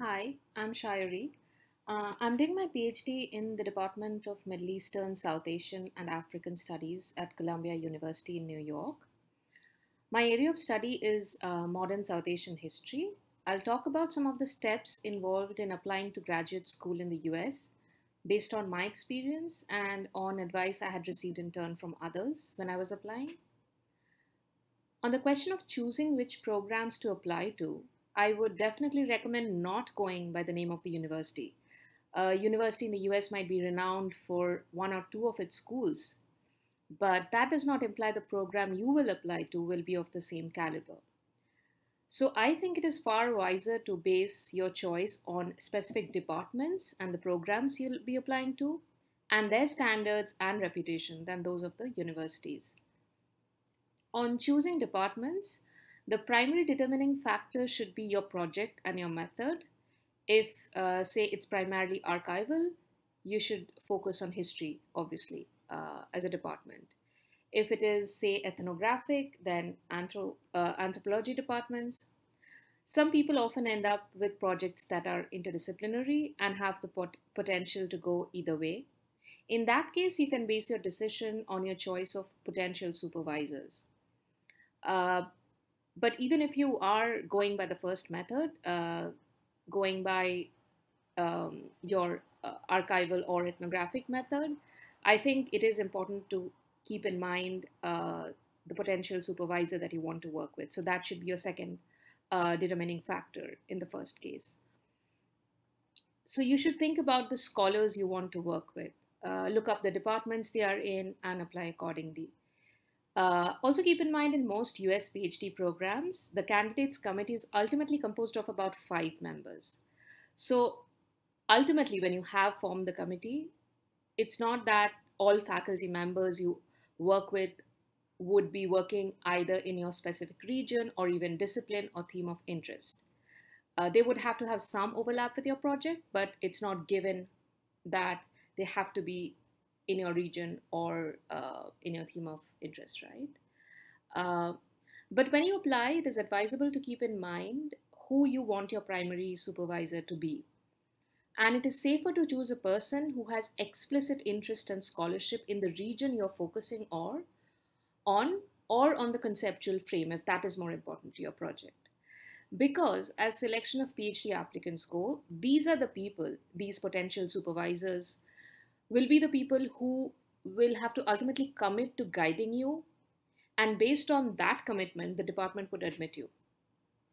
Hi, I'm Sayori. Uh, I'm doing my PhD in the Department of Middle Eastern, South Asian, and African Studies at Columbia University in New York. My area of study is uh, modern South Asian history. I'll talk about some of the steps involved in applying to graduate school in the US based on my experience and on advice I had received in turn from others when I was applying. On the question of choosing which programs to apply to, I would definitely recommend not going by the name of the university. A university in the US might be renowned for one or two of its schools, but that does not imply the program you will apply to will be of the same caliber. So I think it is far wiser to base your choice on specific departments and the programs you'll be applying to and their standards and reputation than those of the universities. On choosing departments, the primary determining factor should be your project and your method. If, uh, say, it's primarily archival, you should focus on history, obviously, uh, as a department. If it is, say, ethnographic, then anthro- uh, anthropology departments. Some people often end up with projects that are interdisciplinary and have the pot- potential to go either way. In that case, you can base your decision on your choice of potential supervisors. Uh, but even if you are going by the first method, uh, going by um, your uh, archival or ethnographic method, I think it is important to keep in mind uh, the potential supervisor that you want to work with. So that should be your second uh, determining factor in the first case. So you should think about the scholars you want to work with. Uh, look up the departments they are in and apply accordingly. Uh, also, keep in mind in most US PhD programs, the candidates committee is ultimately composed of about five members. So, ultimately, when you have formed the committee, it's not that all faculty members you work with would be working either in your specific region or even discipline or theme of interest. Uh, they would have to have some overlap with your project, but it's not given that they have to be in your region or uh, in your theme of interest, right? Uh, but when you apply, it is advisable to keep in mind who you want your primary supervisor to be. And it is safer to choose a person who has explicit interest and scholarship in the region you're focusing or on or on the conceptual frame if that is more important to your project. Because as selection of PhD applicants go, these are the people, these potential supervisors, will be the people who will have to ultimately commit to guiding you. And based on that commitment, the department would admit you.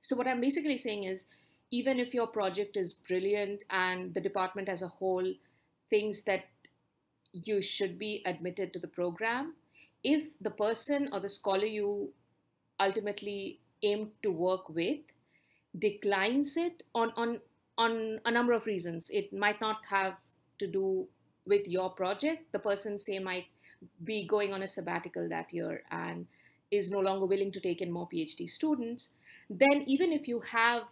So, what I'm basically saying is, even if your project is brilliant and the department as a whole thinks that you should be admitted to the program, if the person or the scholar you ultimately aim to work with declines it on, on, on a number of reasons, it might not have to do with your project, the person, say, might be going on a sabbatical that year and is no longer willing to take in more PhD students, then even if you have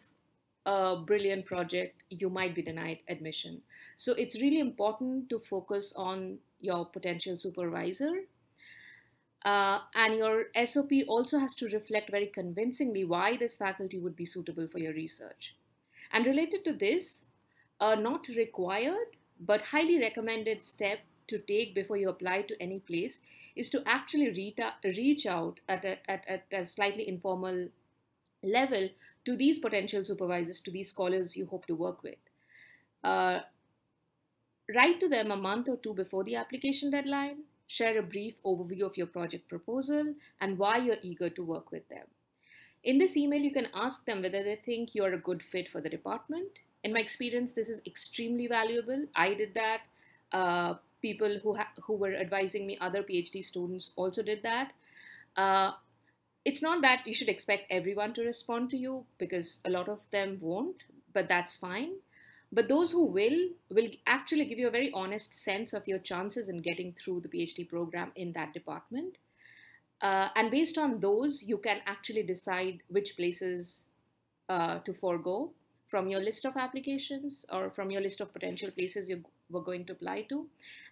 a brilliant project, you might be denied admission. So it's really important to focus on your potential supervisor. Uh, and your SOP also has to reflect very convincingly why this faculty would be suitable for your research. And related to this, uh, not required, but highly recommended step to take before you apply to any place is to actually reach out at a, at, at a slightly informal level to these potential supervisors, to these scholars you hope to work with. Uh, write to them a month or two before the application deadline, share a brief overview of your project proposal and why you're eager to work with them. In this email, you can ask them whether they think you're a good fit for the department, in my experience, this is extremely valuable. I did that. Uh, people who ha- who were advising me, other PhD students, also did that. Uh, it's not that you should expect everyone to respond to you because a lot of them won't, but that's fine. But those who will will actually give you a very honest sense of your chances in getting through the PhD program in that department. Uh, and based on those, you can actually decide which places uh, to forego from your list of applications or from your list of potential places you were going to apply to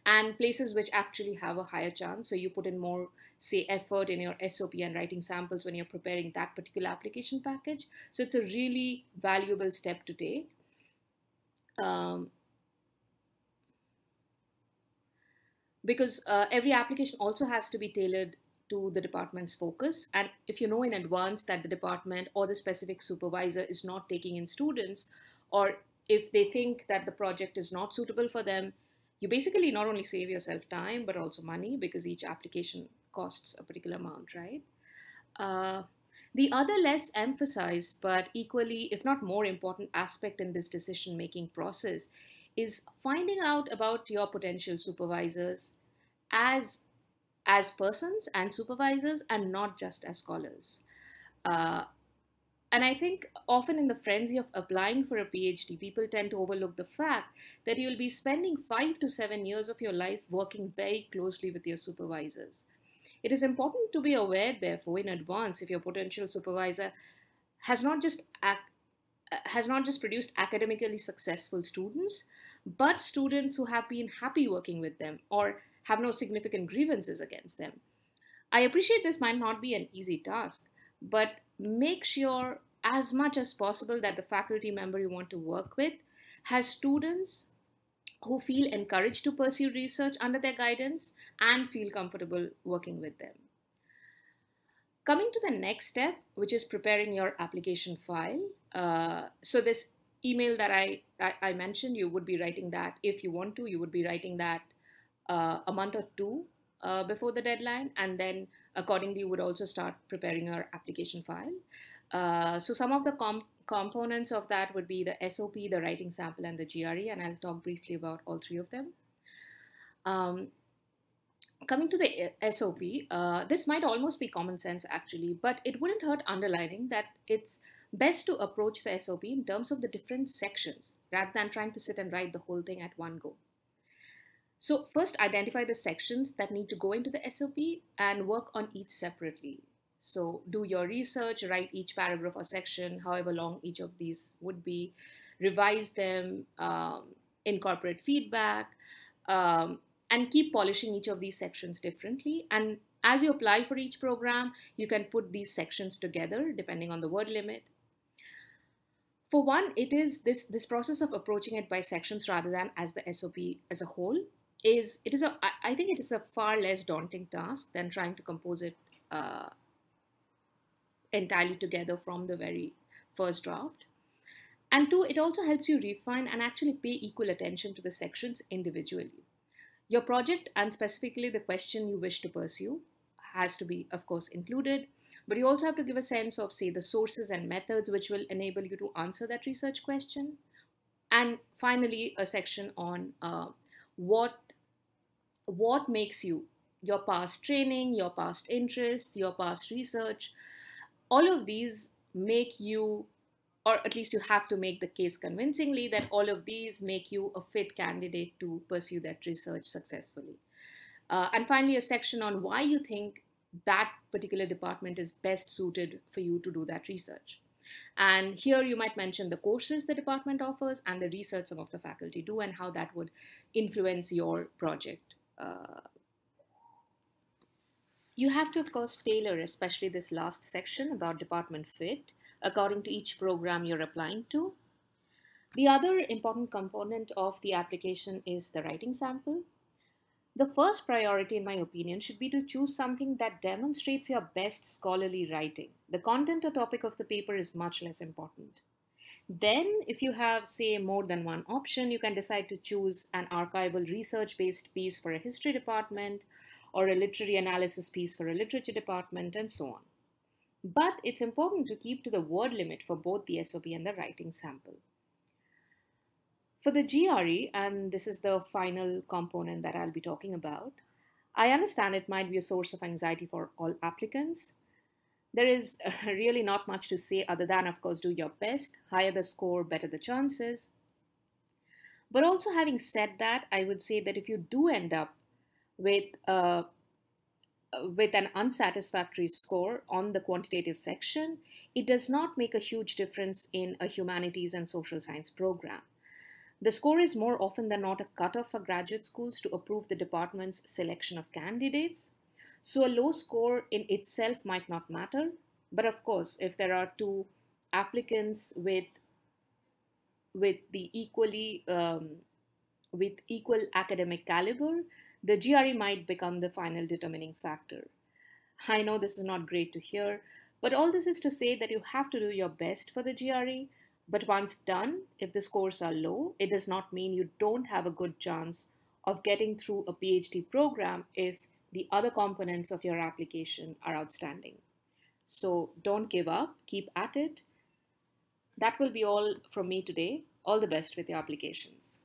and places which actually have a higher chance. So you put in more say effort in your sop and writing samples when you're preparing that particular application package. So it's a really valuable step to take. Um, because uh, every application also has to be tailored to the department's focus. And if you know in advance that the department or the specific supervisor is not taking in students, or if they think that the project is not suitable for them, you basically not only save yourself time, but also money because each application costs a particular amount, right? Uh, the other less emphasized, but equally, if not more important aspect in this decision making process is finding out about your potential supervisors as as persons and supervisors and not just as scholars. Uh, and I think often in the frenzy of applying for a PhD, people tend to overlook the fact that you'll be spending five to seven years of your life working very closely with your supervisors. It is important to be aware, therefore, in advance if your potential supervisor has not just has not just produced academically successful students, but students who have been happy working with them or have no significant grievances against them. I appreciate this might not be an easy task, but make sure as much as possible that the faculty member you want to work with has students who feel encouraged to pursue research under their guidance and feel comfortable working with them. Coming to the next step, which is preparing your application file. Uh, so this email that I, I, I, mentioned, you would be writing that if you want to, you would be writing that uh, a month or two uh, before the deadline. And then accordingly, you would also start preparing your application file. Uh, so some of the com components of that would be the SOP, the writing sample, and the GRE. And I'll talk briefly about all three of them. Um, coming to the SOP, uh, this might almost be common sense actually, but it wouldn't hurt underlining that it's best to approach the SOP in terms of the different sections rather than trying to sit and write the whole thing at one go. So first identify the sections that need to go into the SOP and work on each separately. So do your research, write each paragraph or section, however long each of these would be, revise them, um, incorporate feedback, um, and keep polishing each of these sections differently. And as you apply for each program, you can put these sections together depending on the word limit for one, it is this, this process of approaching it by sections rather than as the SOP as a whole is, it is a, I think it is a far less daunting task than trying to compose it uh, entirely together from the very first draft. And two, it also helps you refine and actually pay equal attention to the sections individually. Your project and specifically the question you wish to pursue has to be, of course, included. But you also have to give a sense of, say, the sources and methods which will enable you to answer that research question. And finally, a section on uh, what, what makes you, your past training, your past interests, your past research. All of these make you, or at least you have to make the case convincingly that all of these make you a fit candidate to pursue that research successfully. Uh, and finally, a section on why you think that particular department is best suited for you to do that research. And here you might mention the courses the department offers and the research some of the faculty do and how that would influence your project. You have to, of course, tailor especially this last section about department fit according to each program you're applying to. The other important component of the application is the writing sample. The first priority, in my opinion, should be to choose something that demonstrates your best scholarly writing. The content or topic of the paper is much less important. Then, if you have, say, more than one option, you can decide to choose an archival research based piece for a history department or a literary analysis piece for a literature department, and so on. But it's important to keep to the word limit for both the SOP and the writing sample. For the GRE, and this is the final component that I'll be talking about, I understand it might be a source of anxiety for all applicants. There is really not much to say other than, of course, do your best. Higher the score, better the chances. But also, having said that, I would say that if you do end up with uh, with an unsatisfactory score on the quantitative section, it does not make a huge difference in a humanities and social science program. The score is more often than not a cutoff for graduate schools to approve the department's selection of candidates. So a low score in itself might not matter. But of course, if there are two applicants with with the equally um, with equal academic caliber, the GRE might become the final determining factor. I know this is not great to hear, but all this is to say that you have to do your best for the GRE. But once done, if the scores are low, it does not mean you don't have a good chance of getting through a PhD program if the other components of your application are outstanding. So don't give up, keep at it. That will be all from me today. All the best with your applications.